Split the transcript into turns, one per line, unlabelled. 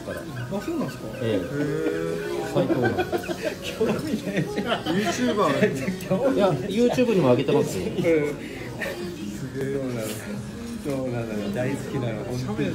ですから。
あそうなんですか？
ええ、斉藤なんです。
興味ないじゃん
ユーチューバー
いや、ユーチューブにも上げてますよ。
そうな。のそうなの大好きなの。本当に